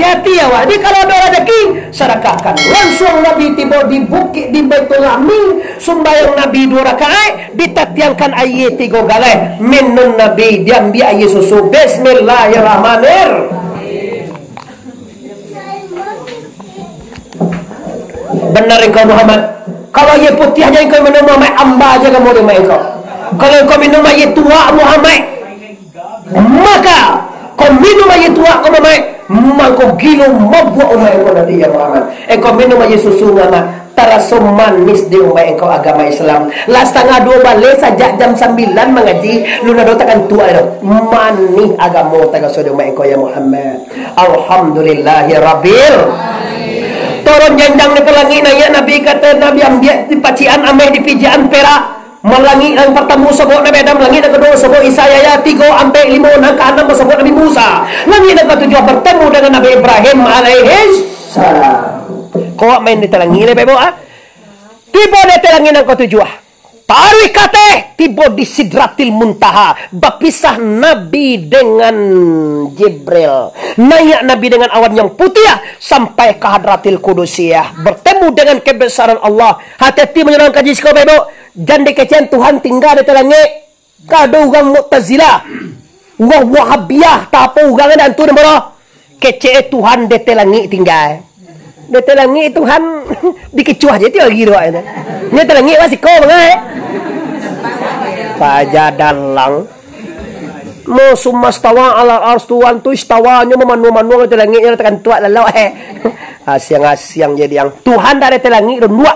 hati-hati ya Wak. Jadi kalau ada rezeki, sedekahkan. Langsung Nabi tiba di bukit di Baitul Amin, sembahyang Nabi dua rakaat, ditatiangkan ayat tiga galai. Minun Nabi diam di ayat susu. Bismillahirrahmanirrahim. Benar engkau Muhammad. Kalau ia putih aja engkau minum Muhammad, amba aja kamu minum engkau. Kalau engkau minum ayat tua Muhammad, maka kau minum ayat tua Muhammad, maka gilo mabuk umay engkau nanti ya Muhammad. Engkau minum ayat susu Muhammad, terasa manis di umay engkau agama Islam. Lah setengah dua balik sejak jam sembilan mengaji, lu nak takkan tua itu. Manis agama taga sudah umay engkau ya Muhammad. Alhamdulillahi Rabbil turun janjang di pelangi naya Nabi kata Nabi ambil di pacian ameh di pijian perak melangi yang pertama sebut Nabi Adam langit yang kedua sebut Isa ya tiga sampai lima yang ke enam sebut Nabi Musa. Langit yang ketujuh bertemu dengan Nabi Ibrahim alaihi salam. Kau main di telangi ni bebo ah? Tiba di telangi yang ketujuh Tarik kate tiba di sidratil muntaha berpisah Nabi dengan Jibril. Naik Nabi dengan awan yang putih sampai ke hadratil kudusiyah bertemu dengan kebesaran Allah. Hati-hati menyerang kaji sekolah bebo janda kecian Tuhan tinggal di telangi kado orang mu'tazilah orang wahabiyah tak apa orang dan tu nama kece Tuhan di telangi tinggal di telangi Tuhan dikecuah tu lagi doa ini ni telangi masih kau mengai. Pajadalang mo sumastawa ala ars tuan tu istawanya memanu manu ke telangi yang tekan tuat lalau eh. Asyang asyang jadi yang Tuhan ada telangi dan dua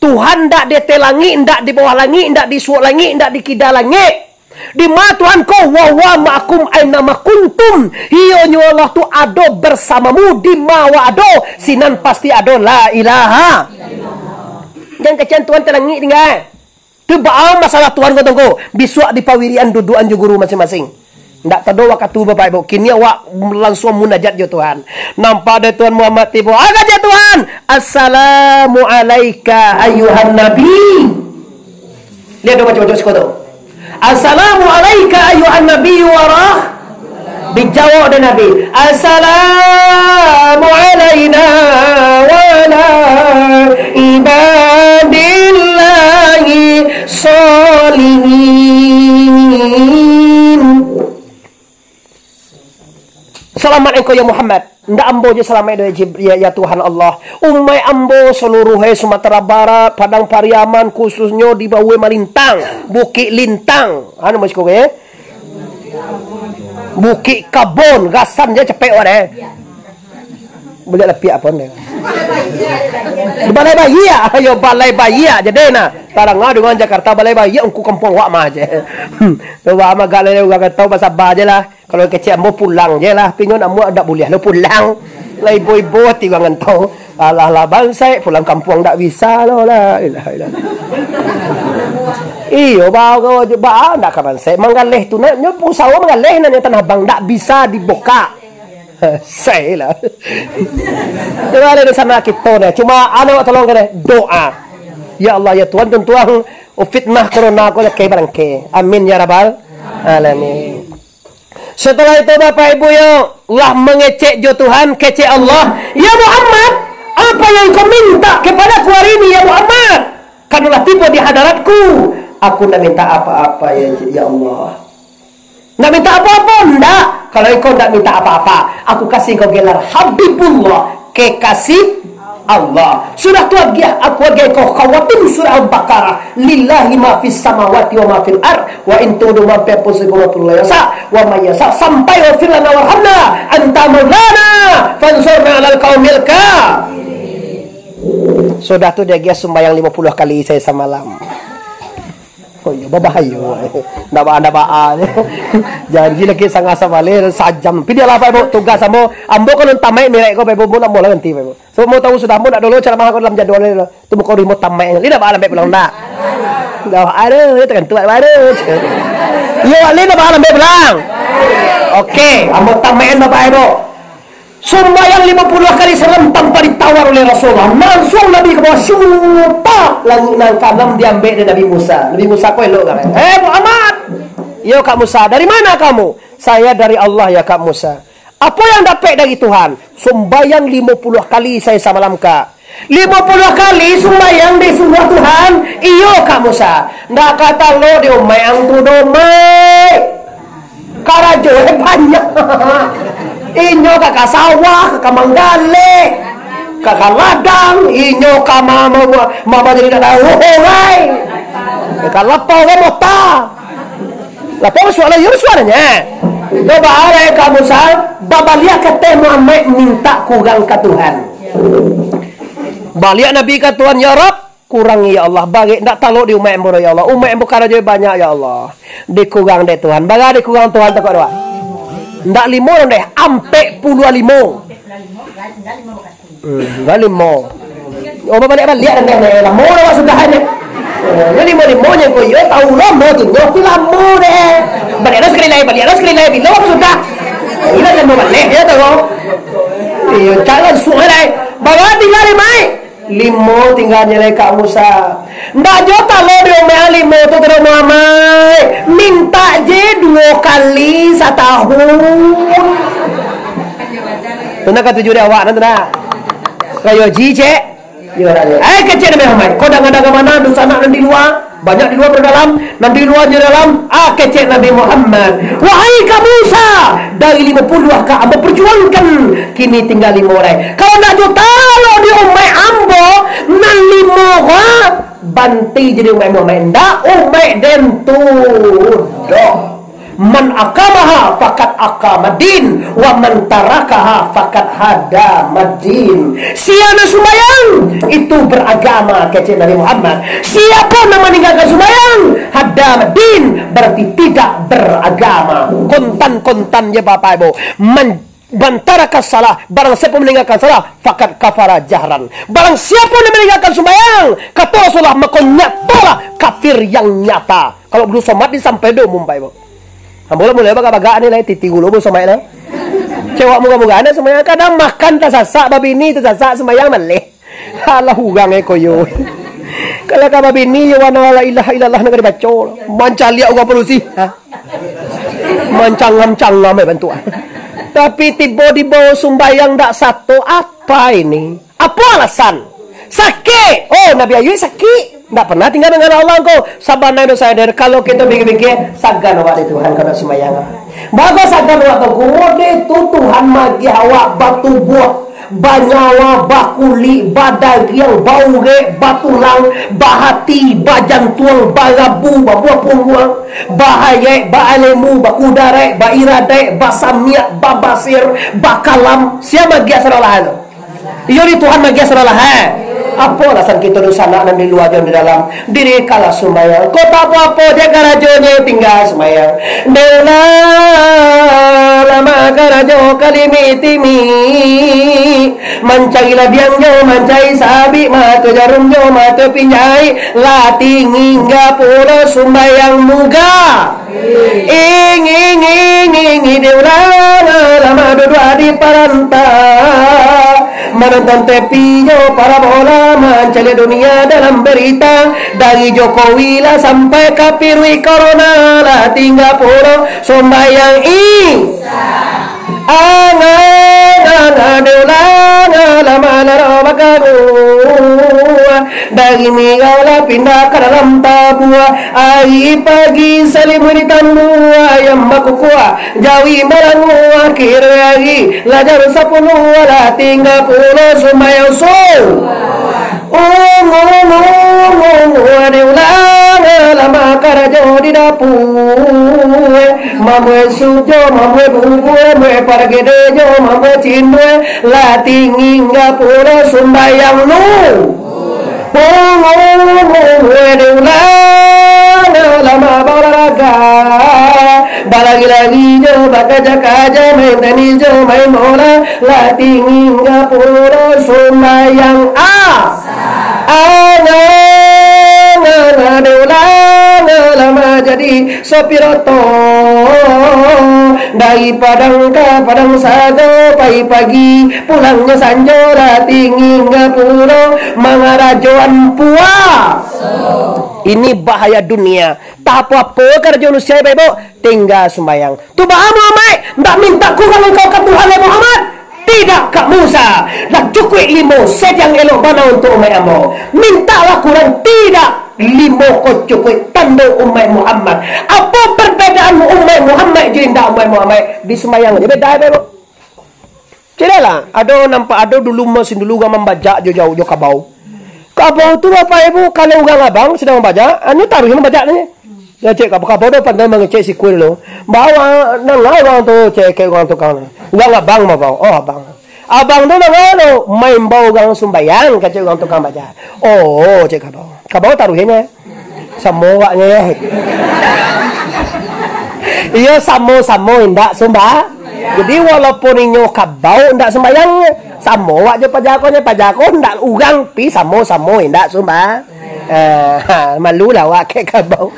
Tuhan dak di telangi ndak di bawah langit ndak di suat langit ndak di langit di mana Tuhan kau wa wa ma'akum aina ma kuntum. Hiyo Allah tu ado bersamamu di mawa ado. Sinan pasti ado la ilaha. Jangan kecian Tuhan telangi tinggal tu baal masalah Tuhan kau. Tunggu bisuak di pawirian duduan jo guru masing-masing. Ndak tado waktu bapak ibu. Kini awak langsung munajat jo Tuhan nampak ada Tuhan Muhammad tiba agak je Tuhan assalamu alayka ayuhan nabi. Lihat dong macam-macam sekolah Assalamu alayka ayuhan nabi warah Dijawab oleh Nabi Assalamu Engkau ya Muhammad Ndak ambo je selamat ya, ya, ya Tuhan Allah. Umai ambo seluruhnya Sumatera Barat, Padang Pariaman khususnya di bawah Malintang, Bukit Lintang. Anu masih kau ya? Bukit Kabon, gasan je cepet wale. Boleh lebih apa ni? Di balai bayi ya, ayo balai bayi ya jadi na. Tarang dengan Jakarta balai bayi engku kampung wak mah je. Wak mah bahasa baje lah. Kalau kecil mau pulang je lah. Pingon amu ada boleh lo pulang. Lai boy boy tiga ngentau. Alah lah bangsa pulang kampung tak bisa lo lah. Ilah ilah. Iyo bawa kau je bawa nak kapan saya manggaleh tu nak nyopu sawah manggaleh nanya tanah bang tak bisa dibuka. saya lah. Cuma ada di sana kita ni. Cuma anak tolong kena doa. Ya Allah ya Tuhan tuan-tuan fitnah corona aku nak kaya barang ke. Amin ya rabbal alamin. Setelah itu Bapak Ibu ya Allah mengecek jo Tuhan, kecek Allah. Ya Muhammad, apa yang kau minta kepada aku hari ini ya Muhammad? Kanulah tiba di hadaratku. Aku nak minta apa-apa ya, ya Allah. Nak minta apa-apa? Enggak. Kalau kau tidak minta apa-apa, aku kasih kau gelar Habibullah, kekasih Allah. Sudah tu lagi aku lagi kau. Khawatir surah Al-Baqarah. Lillahi ma fis samawati wa ma fil ar wa in tudu ma fi anfusikum wa yasa. Wa ma yasa. Sampai wa fil lana warhamna. Anta maulana. Fansurna 'alal qaumil Sudah tu dia sembahyang 50 kali saya semalam. Oh iya, berbahaya. Nak ba nak ba. Janji lagi sangat sama le sajam. Pi dia lah Pak tugas sama ambo kalau tamai mirek ko Pak nak mula nanti Pak So mau tahu sudah mau nak dulu cara mahal dalam jadual ni. Tu mau kau remote tamai. Li nak ba lambe pulang nak. Dah ada ya tekan tu ada. Yo ali nak ba lambe pulang. Okey, ambo tamai Bapak Ibu. Sembahyang 50 kali serem tanpa ditawar oleh Rasulullah. Langsung Nabi ke bawah syupa. Langit nang kanan diambil dari Nabi Musa. Nabi Musa kau elok kan? Eh Muhammad. Yo Kak Musa, dari mana kamu? Saya dari Allah ya Kak Musa. Apa yang dapat dari Tuhan? Sembayang 50 kali saya semalam kak. 50 kali sembayang di sumber Tuhan. Iyo kak Musa. Ndak kata lo di umay ang tu domay. Karajo eh banyak. Inyo kakak sawah, kakak manggale. Kakak ladang. Inyo kama mama mama jadi kata wohai. Kakak lapau tak. Lapau suara, yuk suaranya. Coba ada kamu sal, babalia kata Muhammad minta kurang ke Tuhan. Balik Nabi ke Tuhan ya kurangi ya Allah. Bagi tak tahu di umat ya Allah. Umat embo karena banyak ya Allah. Dikurang deh Tuhan. Bagi dikurang Tuhan tak doa. Ndak limo deh, ampe puluh limo. Hmm, ndak limo. Oh, balik balik deh, deh, limo lah sudah hanya. Jadi mau limo yang kau yo tahu lah mau tu, yo limo deh. Balik sekali lagi, balik sekali lagi, bilo sudah. Ini kan mau balik ya tahu. Iyo, jalan sungai. Bawa tinggal di mai. Limo tinggal nyelai Kak Musa. Ndak jota lo dia mai limo tu terus mamai. Minta je dua kali setahun. Tuna kata juri awak nanti nak. Kayo ji cek. Eh kecil memang. Kau dah ada mana? Di sana dan di luar. Banyak di luar dan dalam, dan di luar di dalam. Ah kecil Nabi Muhammad. Wahai kamu Musa, dari lima puluh ka ambo perjuangkan, kini tinggal lima orang. Kalau nak juta lo di umai ambo, nan lima banti jadi umai Muhammad. Ndak umai dentu. Doh. Man akamaha fakat akamadin wa man tarakaha fakat hadamadin. Siapa sumayang itu beragama kecil Nabi Muhammad. Siapa yang meninggalkan sumayang hadamadin berarti tidak beragama. Kontan-kontan ya Bapak Ibu. Man Bantaraka salah Barang siapa meninggalkan salah Fakat kafara jahran Barang siapa yang meninggalkan sembahyang Kata Rasulullah Maka kafir yang nyata Kalau belum somat sampai do mumpai bu Ambola mulai baga baga ni lai titi gulo sama lah. Cewek muka muka ana semuanya kadang makan tak sasak babi ni tak sasak semayang malih. Halah hugang eh koyo. Kalau kau babi ni ya wana la ilaha illallah nak dibaca. Mancang liat orang polusi. Ha? Mancang ngam ngam eh bantuan. Tapi tiba di bawah sumbayang tak satu apa ini? Apa alasan? Sakit. Oh Nabi Ayub sakit. Tak pernah tinggal dengan Allah kau. Sabar naik dosa dari kalau kita pikir-pikir sagan awak di Tuhan kalau semayang. Bagus sagan awak tu. Kode itu Tuhan magi awak batu buah. Banyawa, bakuli, badag yang bau ge, batulang, bahati, bajan tuang, barabu, babuah pungguang, bahaya, baalemu, bakudare, bairade, basamiak, babasir, bakalam. Siapa Allah itu? Iyo Tuhan magi asal Apa alasan di sana dan di luar di dalam? Diri kalah sembahyang kau tak apa-apa dia karajonya tinggal sembahyang Dewa lama karajo kalimitimi. Mancailah biang jo mancai sabi mata jarum jo mata pinjai. Latih hingga pura sembahyang muga. Ing ing ing ing dewa lama dua di parantah menonton tepinya para bola mencari dunia dalam berita. Dari Jokowi lah sampai kapirwi corona lah tinggal pura sombayang i angan angan ulang lama lama kagu tabua Ahi pagi selimut tambua Yang makukua Jawi marangua Kira lagi Lajar sapulua Lah tinggal pulau Sumayang so Ungu ungu ungu Ada ulang Lama karajo di dapur Mamwe sujo Mamwe bubue Mwe pargedejo Mamwe cindwe Lah tinggi Pulau Sumbayang lu lama balaga balagi lagi jo bakaja kaja mentani jo mai mola lati hingga pura sumayang a ana na na lama jadi sopiroto dari padang ke padang sago pagi-pagi pulangnya sanjora tinggi ngapuro mangarajoan puas ini bahaya dunia. Tak apa-apa kerja manusia ibu tinggal sembahyang. Tu bah Muhammad, tak minta kurang engkau ke Tuhan Muhammad. Tidak Kak Musa. Dah cukup lima set yang elok mana untuk umat Amo Mintalah kurang. Tidak lima kau cukup Tanda umat Muhammad Apa perbedaan umat Muhammad Jadi tak umat Muhammad Di semayang Dia beda apa Tidak lah Ada nampak Ada dulu mesin dulu Orang membajak jauh-jauh Jauh kabau Kabau tu bapak ibu kalau orang abang sedang membaca, anu taruh membaca ni. Ya cek kabau kabau tu pandai mengecek si kuil lo. Bawa nang orang tu cek ke orang tu kan. Orang abang mau. Oh abang. Abang tu nang anu main bau orang sumbayang kecek orang tu kan baca. Oh cek kabau. Kabau taruh ni. Semua ni. Iya samo-samo indak sumbah. Jadi walaupun inyo kabau ndak sembayang samo je pajakonya pajako ndak urang pi samo samo ndak sumba. Eh malu lah wak kabau.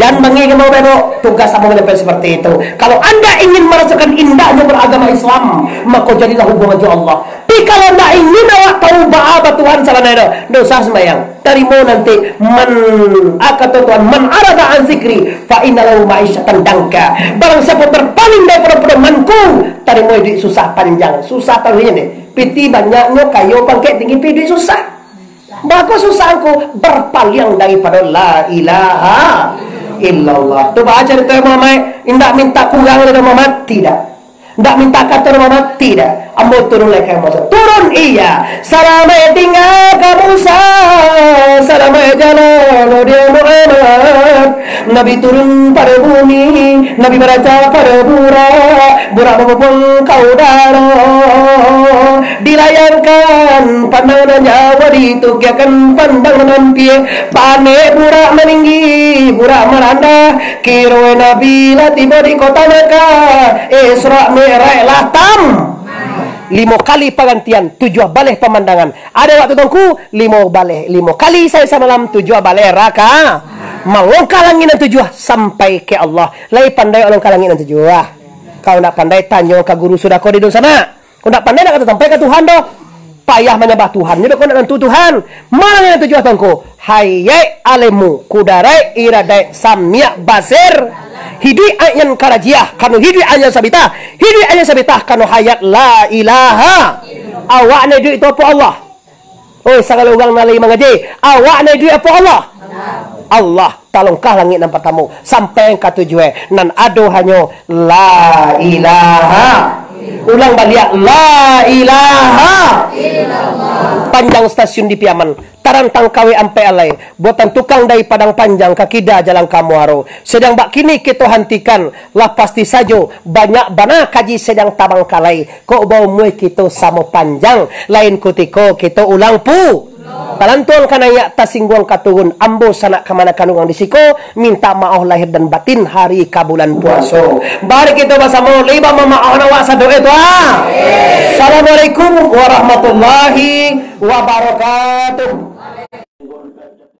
Mau bebo tugas sama menyampai seperti itu. Kalau anda ingin merasakan indahnya beragama Islam, maka jadilah hubungan Allah. Tapi kalau anda ingin awak tahu bahwa Tuhan salah nada, dosa sembahyang. Terima nanti man Tuhan man arada an zikri fa inna lahu ma'isyatan dangka. Barang siapa berpaling daripada pedomanku, terima susah panjang. Susah tahunya deh. Piti banyaknya kayu tinggi piti susah. Berpaling daripada la ilaha illallah. Tu baca cerita Muhammad, indak minta kurang dari Muhammad tidak. Indak minta kata Muhammad tidak. Ambo turun lagi Musa. Turun iya. Salamai tinggal ke Musa. Salamai jalan dia Muhammad. Nabi turun pada bumi. Nabi beraja pada bura. Bura membubung kau darah. Dilayangkan pandangan Jawa ditukiakan pandangan pie. Pane bura meninggi. Bura meranda. Kiroe Nabi lah di kota Mekah. Isra Mi'raj lah tam lima kali pergantian tujuh balik pemandangan. Ada waktu tungku lima balik lima kali saya semalam tujuh balik raka. Mengongkar langit dan tujuh sampai ke Allah. Lagi pandai orang kalangin dan tujuh. Kau nak pandai tanya ke guru sudah kau di sana. Kau nak pandai nak kata sampai ke Tuhan doh payah menyembah Tuhan. Jadi kau tentu Tuhan mana yang tujuh tungku hayai alemu kudarai iradai samia basir. Hidui ayan karajiah. Kanu hidui ayan sabita. Hidui ayan sabita. Kanu hayat la ilaha. Awak ni duit itu apa Allah? Oh segala orang nalai mengaji. Awak ni duit apa Allah? Allah tolongkah langit dan pertamu. Sampai yang katujuan nan ado hanya la ilaha ulang balik la ilaha panjang stasiun di Piaman. Tarantang kawe ampe alai. Buatan tukang dari padang panjang kakida jalan kamuaro sedang bak kini kita hentikan lah pasti sajo banyak bana kaji sedang tabang kalai. Kok bau mue kita sama panjang? Lain kutiko kita ulang pu Talantuan kana ya tasingguang katurun ambo sana kamana kanungang disiko minta maaf lahir dan batin hari kabulan puaso. Bari kita bersama liba mama ahna wa sadu itu ah. Assalamualaikum warahmatullahi wabarakatuh.